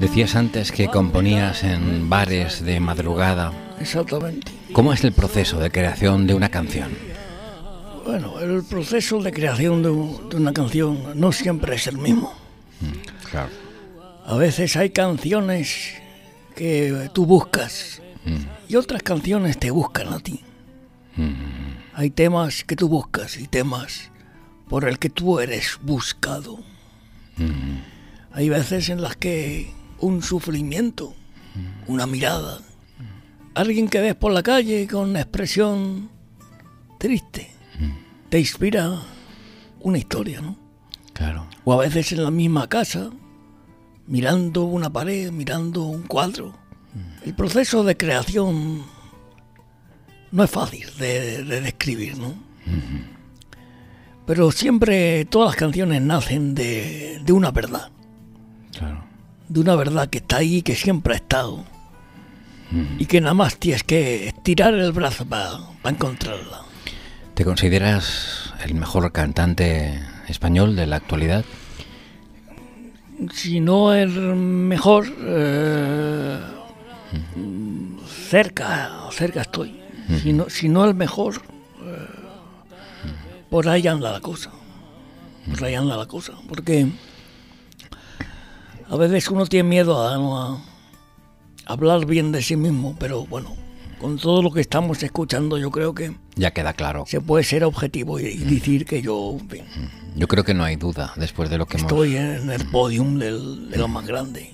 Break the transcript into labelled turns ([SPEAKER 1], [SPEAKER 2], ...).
[SPEAKER 1] Decías antes que componías en bares de madrugada.
[SPEAKER 2] Exactamente.
[SPEAKER 1] ¿Cómo es el proceso de creación de una canción?
[SPEAKER 2] Bueno, el proceso de creación de, un- de una canción no siempre es el mismo.
[SPEAKER 1] Claro.
[SPEAKER 2] A veces hay canciones que tú buscas y otras canciones te buscan a ti. Hay temas que tú buscas y temas por el que tú eres buscado. Hay veces en las que un sufrimiento, una mirada, alguien que ves por la calle con una expresión triste, te inspira una historia, ¿no?
[SPEAKER 1] Claro.
[SPEAKER 2] O a veces en la misma casa, mirando una pared, mirando un cuadro. El proceso de creación no es fácil de, de describir, ¿no? Pero siempre todas las canciones nacen de, de una verdad,
[SPEAKER 1] Claro.
[SPEAKER 2] De una verdad que está ahí, que siempre ha estado. Y que nada más tienes que estirar el brazo para encontrarla.
[SPEAKER 1] ¿Te consideras el mejor cantante español de la actualidad?
[SPEAKER 2] si no el mejor, eh, cerca, cerca estoy. Si no, si no el mejor, eh, por ahí anda la cosa. Por ahí anda la cosa. Porque a veces uno tiene miedo a, a hablar bien de sí mismo, pero bueno, con todo lo que estamos escuchando, yo creo que
[SPEAKER 1] Ya queda claro.
[SPEAKER 2] se puede ser objetivo y, y decir que yo en fin,
[SPEAKER 1] Yo creo que no hay duda después de lo que hemos...
[SPEAKER 2] estoy en el podium del- de lo más grande.